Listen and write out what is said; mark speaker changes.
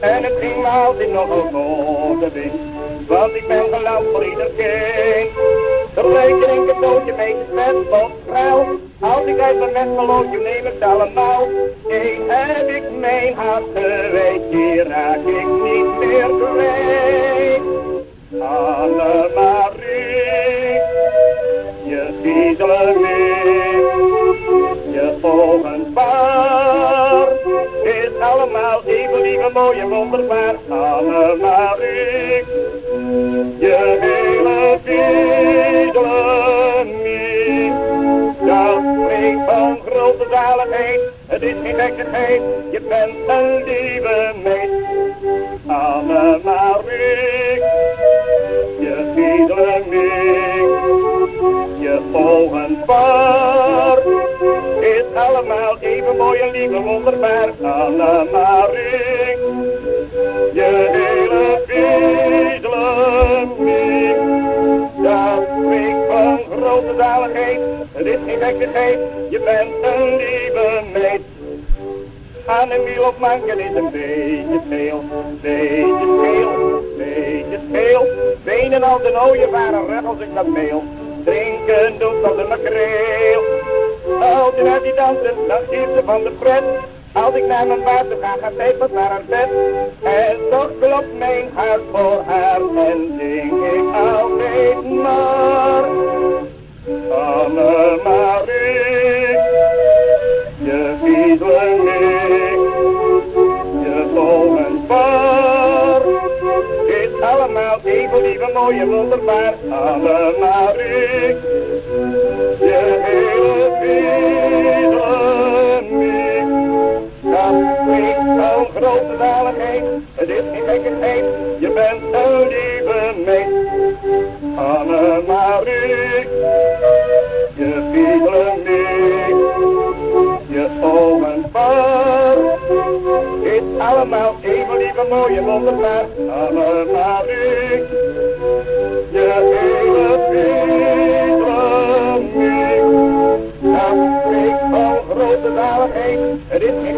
Speaker 1: En het ging me altijd nogal voor de wind. Want ik ben geland voor ieder kind. Tegelijk een cadeautje mee vet of vrouw. Als ik uit mijn mesmelootje neem ik allemaal. Eén heb ik mijn hart kwijt, die raak ik niet meer kwijt. Annemarie, je fiedelen mee, je ogen paar, is allemaal even lieve, mooie, wonderbaar. Annemarie, je hele fiedelen mee, dat spreekt van grote zaligheid, het is geen gekkigheid, je bent een lieve meid. Annemarie, je fiedelen mee, je ogen paar, allemaal even mooi en lief en wonderbaar. Annemarie, je hele fiedelen mee, dat spreekt van grote zaligheid, het is geen gekkigheid, je bent een lieve meid. Aan een wiel op manken is een beetje veel, beetje veel, beetje veel. Benen als een ooievaar en rug als ik dat meel. Drinken doet als een makreel. Als die dansen, dan geeft ze van de pret. Als ik naar mijn baas ga, gaat zij pas naar haar bed. En toch klopt mijn hart voor haar en zing ik altijd maar. Annemarie, je fiedelen mee, je ogen paar, is allemaal even lief en mooi en wonderbaar. Annemarie, van grote zaligheid, het is geen gekkigheid, je bent een lieve meid. Annemarie, je fiedelen mee, je ogen paar, is allemaal even lief en mooi en wonderbaar. Annemarie, je hele fiedelen mee, dat spreekt van grote zaligheid, het is geen